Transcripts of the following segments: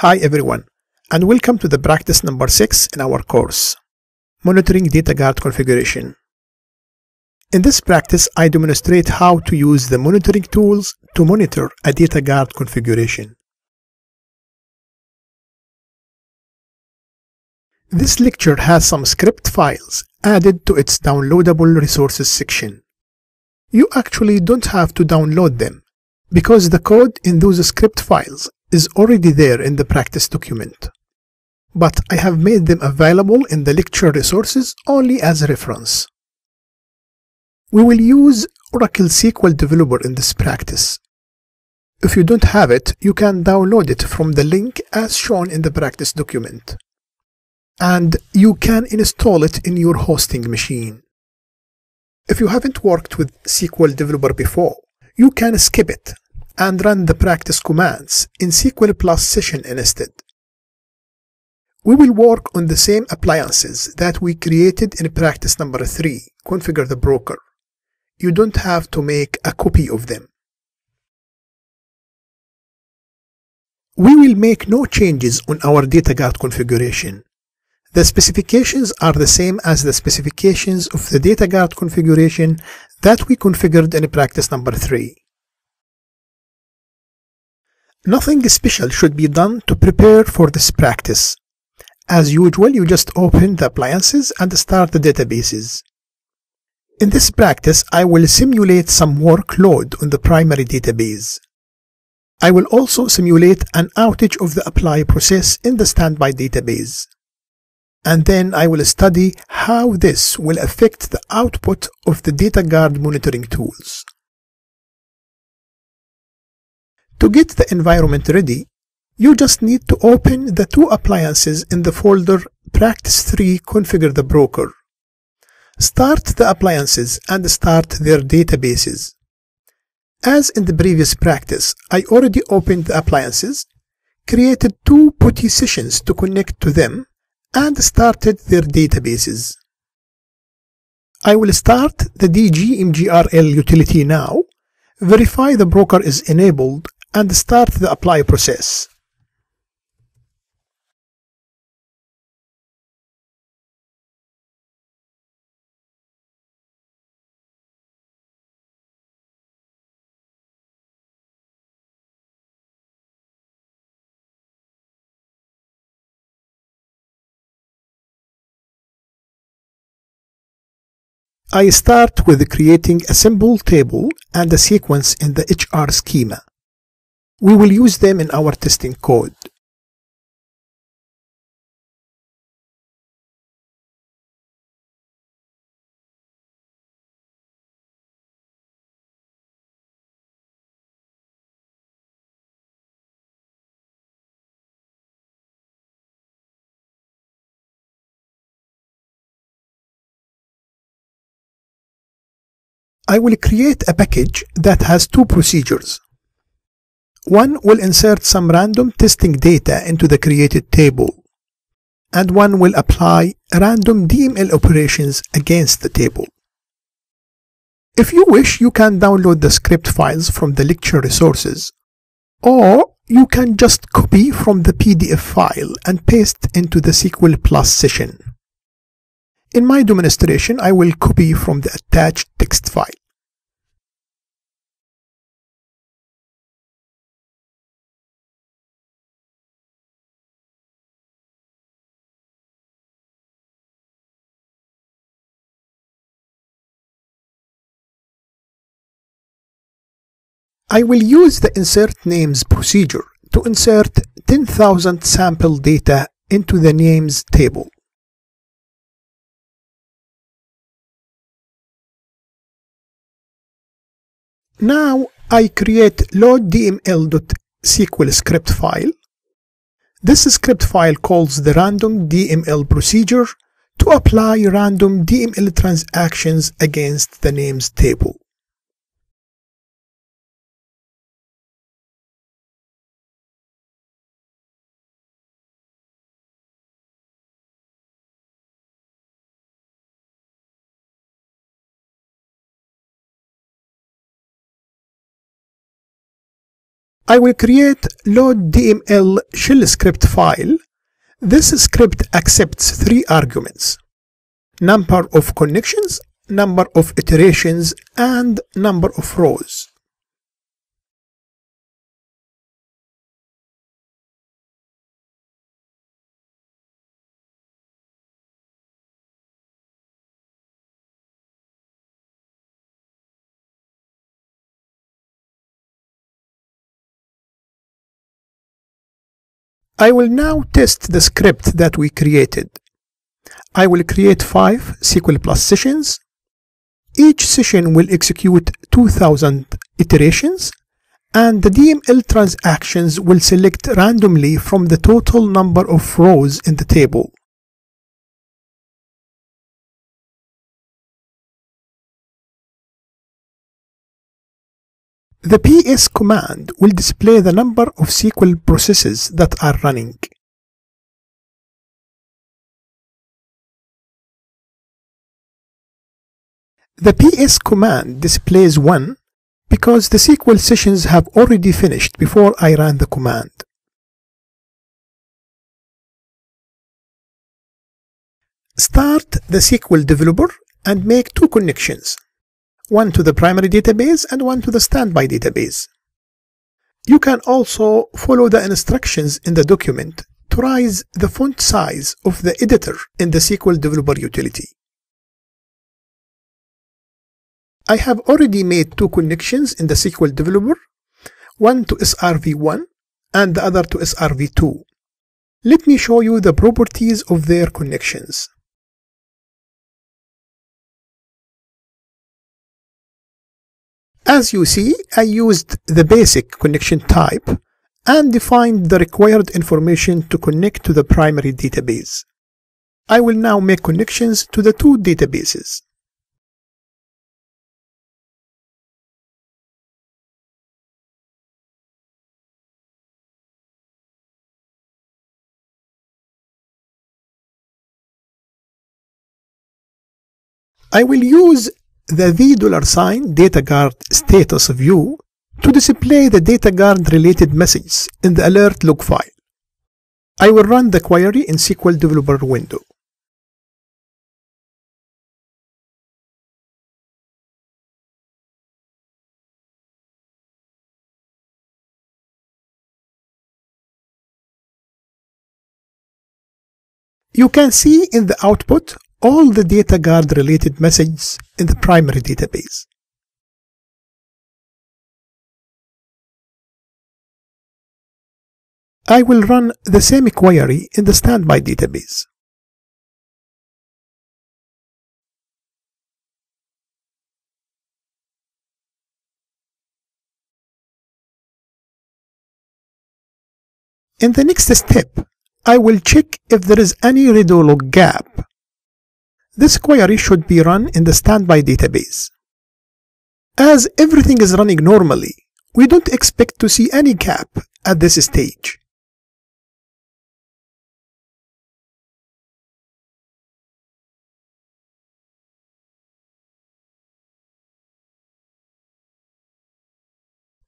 Hi everyone, and welcome to the practice number 6 in our course, Monitoring Data Guard Configuration. In this practice, I demonstrate how to use the monitoring tools to monitor a data guard configuration. This lecture has some script files added to its downloadable resources section. You actually don't have to download them because the code in those script files is already there in the practice document. But I have made them available in the lecture resources only as a reference. We will use Oracle SQL Developer in this practice. If you don't have it, you can download it from the link as shown in the practice document. And you can install it in your hosting machine. If you haven't worked with SQL Developer before, you can skip it and run the practice commands in SQL Plus session instead. We will work on the same appliances that we created in practice number 3, configure the broker. You don't have to make a copy of them. We will make no changes on our data guard configuration. The specifications are the same as the specifications of the data guard configuration that we configured in practice number 3. Nothing special should be done to prepare for this practice. As usual, you just open the appliances and start the databases. In this practice, I will simulate some workload on the primary database. I will also simulate an outage of the apply process in the standby database. And then I will study how this will affect the output of the data guard monitoring tools. To get the environment ready, you just need to open the two appliances in the folder Practice 3 Configure the Broker. Start the appliances and start their databases. As in the previous practice, I already opened the appliances, created two PuTTY sessions to connect to them, and started their databases. I will start the DGMGRL utility now, verify the broker is enabled, and start the apply process. I start with creating a simple table and a sequence in the HR schema. We will use them in our testing code. I will create a package that has two procedures. One will insert some random testing data into the created table, and one will apply random DML operations against the table. If you wish, you can download the script files from the lecture resources, or you can just copy from the PDF file and paste into the SQL Plus session. In my demonstration, I will copy from the attached text file. I will use the insert names procedure to insert 10,000 sample data into the names table. Now I create loaddml.sql script file. This script file calls the random DML procedure to apply random DML transactions against the names table. I will create loaddml shell script file. This script accepts three arguments. Number of connections, number of iterations, and number of rows. I will now test the script that we created. I will create 5 SQL Plus sessions. Each session will execute 2000 iterations and the DML transactions will select randomly from the total number of rows in the table. The ps command will display the number of SQL processes that are running. The ps command displays 1 because the SQL sessions have already finished before I ran the command. Start the SQL developer and make two connections one to the primary database and one to the standby database. You can also follow the instructions in the document to raise the font size of the editor in the SQL Developer utility. I have already made two connections in the SQL Developer, one to SRV1 and the other to SRV2. Let me show you the properties of their connections. As you see, I used the basic connection type and defined the required information to connect to the primary database. I will now make connections to the two databases. I will use the V dollar sign data guard status view to display the data guard related messages in the alert log file. I will run the query in SQL Developer window. You can see in the output all the data guard related messages in the primary database. I will run the same query in the standby database. In the next step, I will check if there is any redo log gap this query should be run in the standby database. As everything is running normally, we don't expect to see any gap at this stage.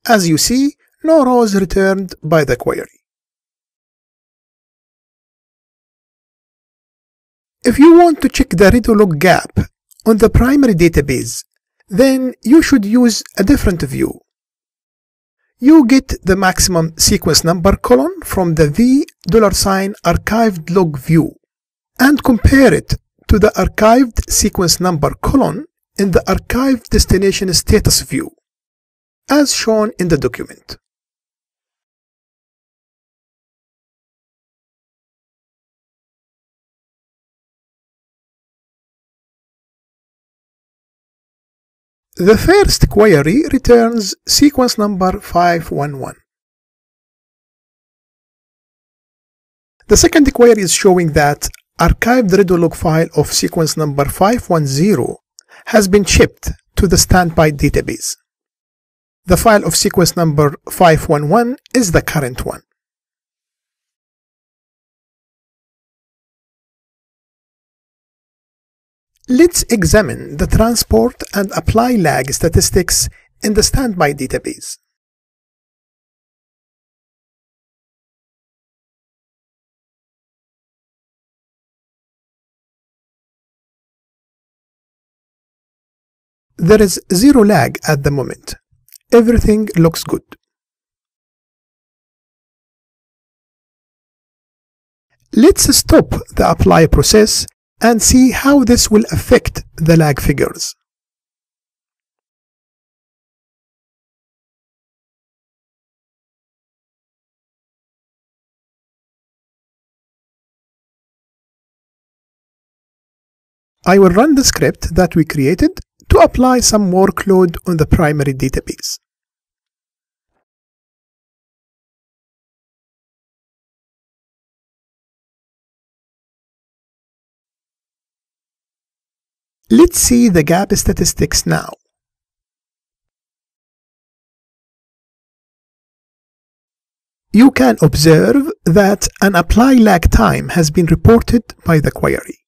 As you see, no rows returned by the query. If you want to check the redo log gap on the primary database, then you should use a different view. You get the maximum sequence number colon from the v sign archived log view and compare it to the archived sequence number colon in the archived destination status view as shown in the document. The first query returns sequence number 511. The second query is showing that archived redo file of sequence number 510 has been shipped to the standby database. The file of sequence number 511 is the current one. Let's examine the transport and apply lag statistics in the standby database. There is zero lag at the moment. Everything looks good. Let's stop the apply process and see how this will affect the lag figures. I will run the script that we created to apply some workload on the primary database. Let's see the gap statistics now. You can observe that an apply lag time has been reported by the query.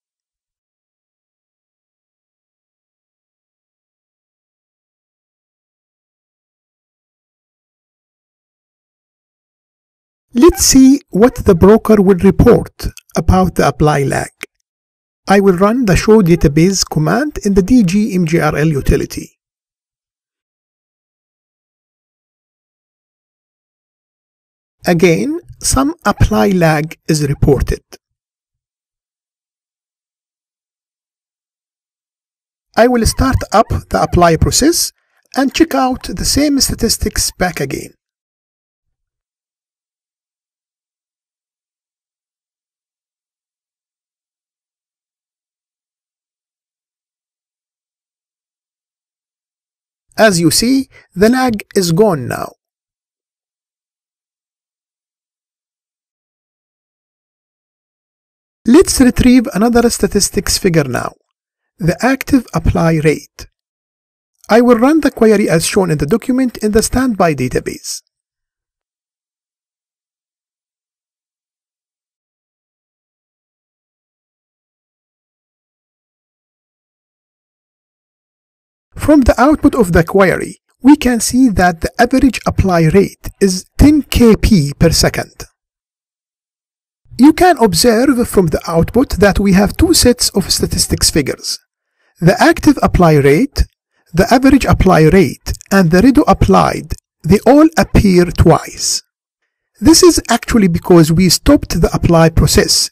Let's see what the broker will report about the apply lag. I will run the show database command in the dgmgrl utility. Again, some apply lag is reported. I will start up the apply process and check out the same statistics back again. As you see, the lag is gone now. Let's retrieve another statistics figure now, the active apply rate. I will run the query as shown in the document in the standby database. From the output of the query, we can see that the average apply rate is 10 KB per second. You can observe from the output that we have two sets of statistics figures. The active apply rate, the average apply rate, and the redo applied, they all appear twice. This is actually because we stopped the apply process.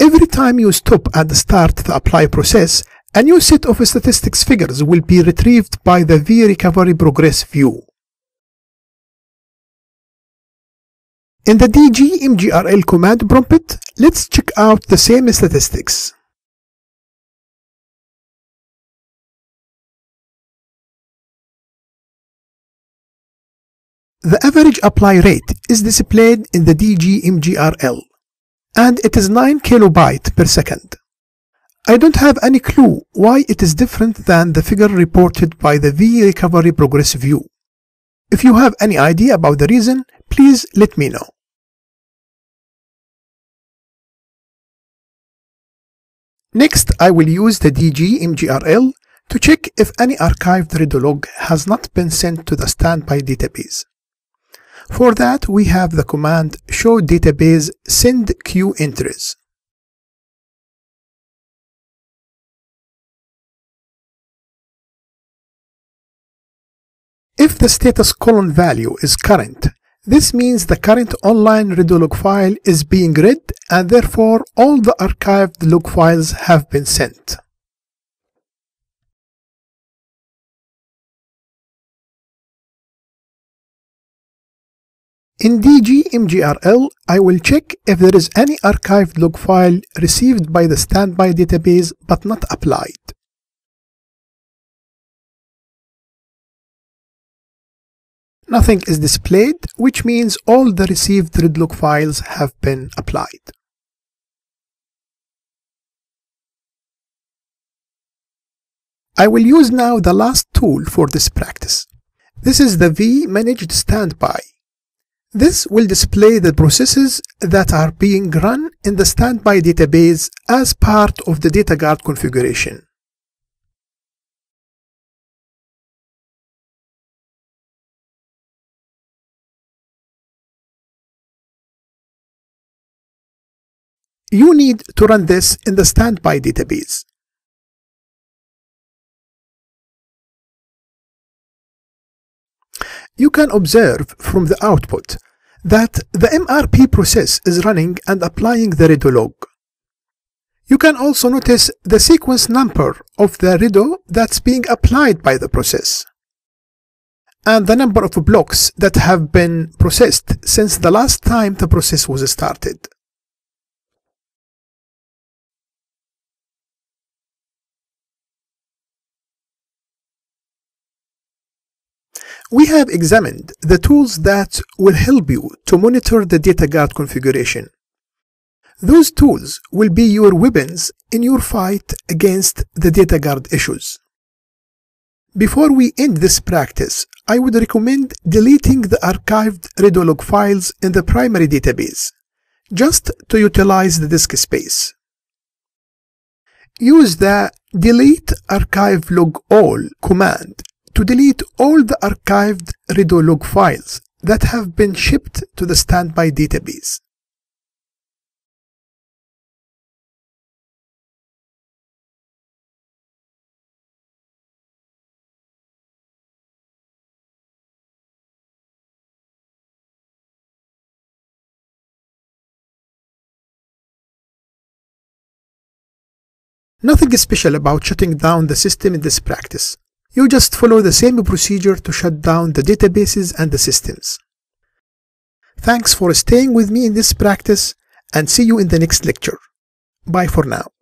Every time you stop and start the apply process, a new set of statistics figures will be retrieved by the V-Recovery Progress view. In the dgmgrl command prompt, let's check out the same statistics. The average apply rate is displayed in the dgmgrl, and it is 9 kilobyte per second. I don't have any clue why it is different than the figure reported by the V-Recovery Progress view. If you have any idea about the reason, please let me know. Next, I will use the dgmgrl to check if any archived redo log has not been sent to the standby database. For that, we have the command show database send queue entries. If the status colon value is current, this means the current online redo log file is being read and therefore all the archived log files have been sent. In dgmgrl, I will check if there is any archived log file received by the standby database but not applied. Nothing is displayed, which means all the received redo log files have been applied. I will use now the last tool for this practice. This is the V-Managed Standby. This will display the processes that are being run in the standby database as part of the DataGuard configuration. You need to run this in the standby database. you can observe from the output that the MRP process is running and applying the redo log. You can also notice the sequence number of the redo that's being applied by the process and the number of blocks that have been processed since the last time the process was started. We have examined the tools that will help you to monitor the data guard configuration. Those tools will be your weapons in your fight against the data guard issues. Before we end this practice, I would recommend deleting the archived Redolog files in the primary database, just to utilize the disk space. Use the delete archive log all command to delete all the archived Redolog files that have been shipped to the standby database. Nothing special about shutting down the system in this practice. You just follow the same procedure to shut down the databases and the systems. Thanks for staying with me in this practice and see you in the next lecture. Bye for now.